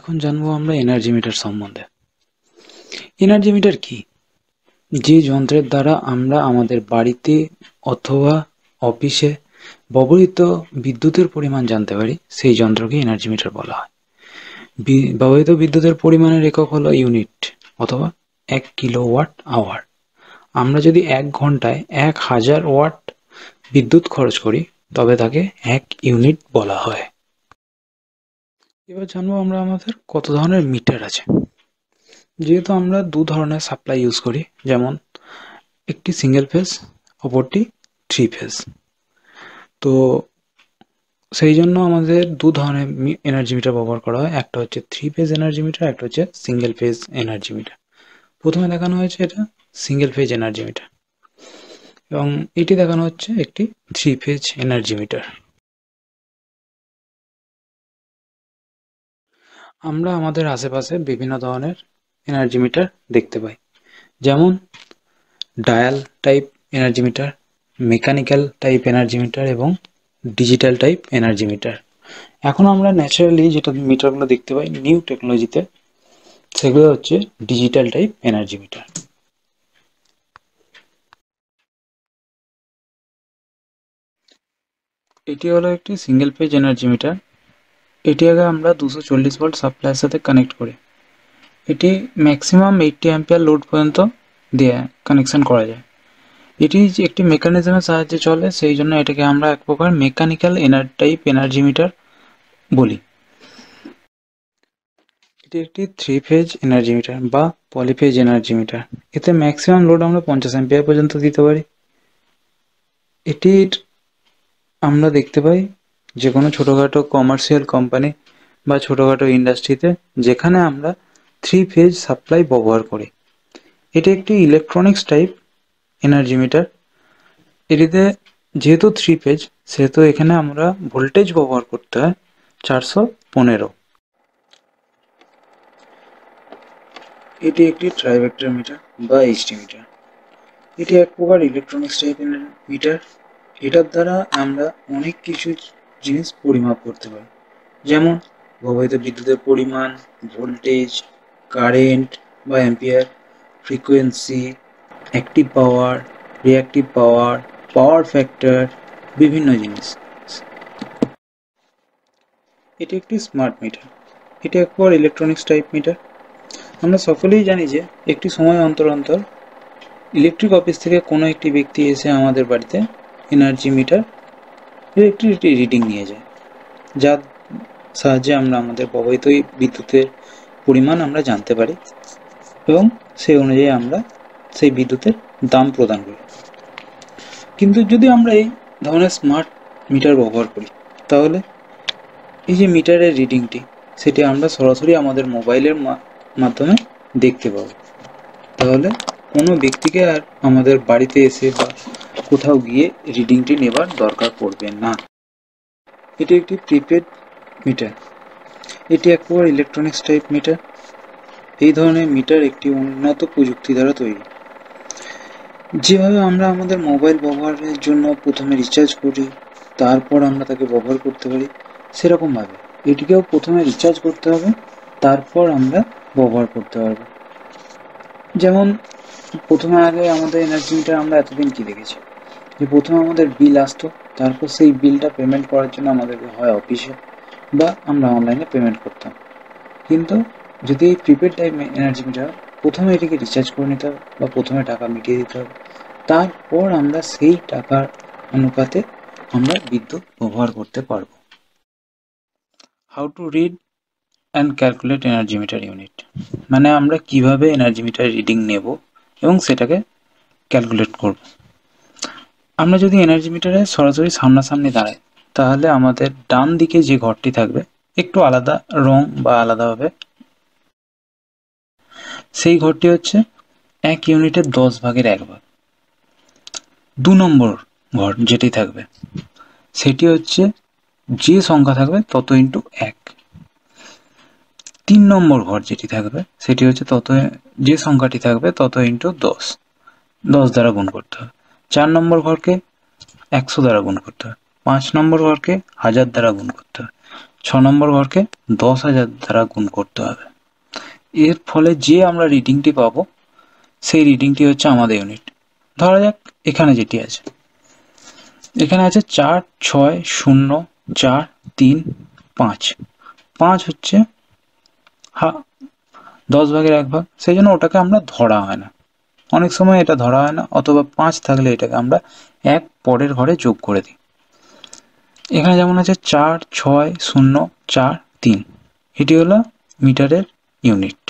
এখন জানব আমরা এনার্জি মিটার সম্বন্ধে। এনার্জি মিটার কি? যে যন্ত্রের দ্বারা আমরা আমাদের বাড়িতে অথবা অফিসে ব্যবহৃত বিদ্যুতের পরিমাণ জানতে পারি, সেই যন্ত্রকে এনার্জি মিটার বলা হয়। ব্যবহৃত বিদ্যুতের পরিমাণের একক হলো ইউনিট অথবা এক কিলো ওয়াট আওয়ার আমরা যদি এক ঘন্টায় এক হাজার ওয়াট বিদ্যুৎ খরচ করি, তবে তাকে এক ইউনিট বলা হয়। এবার জানব আমরা আমাদের কত ধরনের মিটার আছে। যেহেতু আমরা দু ধরনের সাপ্লাই ইউজ করি, যেমন একটি সিঙ্গেল ফেজ অপরটি থ্রি ফেজ তো সেই জন্য আমাদের দু ধরনের এনার্জি মিটার ব্যবহার করা হয়। একটা হচ্ছে থ্রি ফেজ এনার্জি মিটার একটা হচ্ছে সিঙ্গেল ফেজ এনার্জি মিটার প্রথমে দেখানো হয়েছে এটা সিঙ্গেল ফেজ এনার্জি মিটার এবং এটি দেখানো হচ্ছে একটি থ্রি ফেজ এনার্জি মিটার আমরা আমাদের আশেপাশে বিভিন্ন ধরনের এনার্জি মিটার দেখতে পাই। যেমন dial type energy meter mechanical type energy meter এবং ডিজিটাল টাইপ এনার্জি মিটার এখন আমরা ন্যাচারালি যেটা মিটারগুলো দেখতে পাই নিউ টেকনোলজিতে সেগুলো হচ্ছে ডিজিটাল টাইপ এনার্জি মিটার এটি হলো একটি সিঙ্গেল পেজ এনার্জি মিটার এটি আগে আমরা দুশো চল্লিশ ভোল্ট সাপ্লাইয়ের সাথে কানেক্ট করি। এটি ম্যাক্সিমাম এইটটি অ্যাম্পিয়ার লোড পর্যন্ত দিয়ে কানেকশন করা যায়। এটি একটি মেকানিজমের সাহায্যে চলে, সেই জন্য এটাকে আমরা এক প্রকার মেকানিক্যাল এনার টাইপ এনার্জি মিটার বলি। এটি একটি থ্রি ফেজ এনার্জি মিটার বা পলিফেজ এনার্জি মিটার এতে ম্যাক্সিমাম লোড আমরা পঞ্চাশ অ্যাম্পিয়ার পর্যন্ত দিতে পারি। এটির আমরা দেখতে পাই যে কোনো ছোটোখাটো কমার্শিয়াল কোম্পানি বা ছোটোখাটো ইন্ডাস্ট্রিতে যেখানে আমরা থ্রি ফেজ সাপ্লাই ব্যবহার করি। এটি একটি ইলেকট্রনিক্স টাইপ এনার্জি মিটার এটিতে যেহেতু থ্রি পেজ সেহেতু এখানে আমরা ভোল্টেজ ব্যবহার করতে হয় চারশো পনেরো। এটি একটি ট্রাইভেক্টর মিটার বা এইচটি মিটার এটি এক প্রকার ইলেকট্রনিক্স টাইপের মিটার এটার দ্বারা আমরা অনেক কিছু জিনিস পরিমাপ করতে পারি যেমন ব্যবহৃত বিদ্যুতের পরিমাণ ভোল্টেজ কারেন্ট বা ampere frequency active power reactive power power factor বিভিন্ন জিনিস। এটি একটি স্মার্ট মিটার এটি একবার ইলেকট্রনিক্স টাইপ মিটার আমরা সকলেই জানি যে, একটি সময় অন্তর অন্তর ইলেকট্রিক অফিস থেকে কোনো একটি ব্যক্তি এসে আমাদের বাড়িতে এনার্জি মিটার একটি রিডিং নিয়ে যায়, যার সাহায্যে আমরা আমাদের ব্যবহৃত বিদ্যুতের পরিমাণ আমরা জানতে পারি এবং সেই অনুযায়ী আমরা সেই বিদ্যুতের দাম প্রদান করি। কিন্তু যদি আমরা এই ধরনের স্মার্ট মিটার ব্যবহার করি, তাহলে এই যে মিটারের রিডিংটি সেটি আমরা সরাসরি আমাদের মোবাইলের মাধ্যমে দেখতে পাবো। তাহলে কোনো ব্যক্তিকে আর আমাদের বাড়িতে এসে বা কোথাও গিয়ে রিডিংটি নেবার দরকার পড়বে না। এটি একটি প্রিপেড মিটার এটি এক প্রকার ইলেকট্রনিক্স টাইপ মিটার এই ধরনের মিটার একটি উন্নত প্রযুক্তি দ্বারা তৈরি। যেভাবে আমরা আমাদের মোবাইল ব্যবহারের জন্য প্রথমে রিচার্জ করি, তারপর আমরা তাকে ব্যবহার করতে পারি, সেরকমভাবে। এটিকেও প্রথমে রিচার্জ করতে হবে, তারপর আমরা ব্যবহার করতে পারব। যেমন, প্রথমে আগে আমাদের এনার্জি মিটার আমরা এতদিন কি দেখেছি? যে প্রথমে আমাদের বিল আসতো, তারপর সেই বিলটা পেমেন্ট করার জন্য আমাদেরকে হয় অফিসে বা আমরা অনলাইনে পেমেন্ট করতাম। কিন্তু যদি এই প্রিপেড টাইপ এনার্জি মিটার প্রথমে এটিকে রিচার্জ করে নিতে হবে বা প্রথমে টাকা মিটিয়ে দিতে হবে। তারপর আমরা সেই টাকার অনুপাতে আমরা বিদ্যুৎ ব্যবহার করতে পারব। How to read and calculate energy meter unit মানে আমরা কীভাবে এনার্জি মিটার রিডিং নেব এবং সেটাকে ক্যালকুলেট করব। আমরা যদি এনার্জি মিটারে সরাসরি সামনাসামনি দাঁড়াই, তাহলে আমাদের ডান দিকে যে ঘরটি থাকবে, একটু আলাদা রং বা আলাদাভাবে সেই ঘরটি হচ্ছে এক ইউনিটের দশ ভাগের এক ভাগ। দু নম্বর ঘর যেটি থাকবে, সেটি হচ্ছে যে সংখ্যা থাকবে তত ইন্টু এক। তিন নম্বর ঘর যেটি থাকবে, সেটি হচ্ছে তত, যে সংখ্যাটি থাকবে তত ইন্টু দশ। দশ দ্বারা গুণ করতে হবে। চার নম্বর ঘরকে একশো দ্বারা গুণ করতে হবে পাঁচ নম্বর ঘরকে হাজার দ্বারা গুণ করতে হবে ছ নম্বর ঘরকে দশ হাজার দ্বারা গুণ করতে হবে। এর ফলে যে আমরা রিডিংটি পাবো, সেই রিডিংটি হচ্ছে আমাদের ইউনিট ধরা যাক, এখানে যেটি আছে। এখানে আছে চার, ছয়, শূন্য, চার, তিন, পাঁচ। পাঁচ হচ্ছে হা, দশ ভাগের এক ভাগ। সেই জন্য ওটাকে আমরা ধরা হয় না। অনেক সময় এটা ধরা হয় না, অথবা পাঁচ থাকলে এটাকে আমরা এক পরের ঘরে যোগ করে দিই। এখানে যেমন আছে চার, ছয়, শূন্য, চার, তিন। এটি হলো মিটারের ইউনিট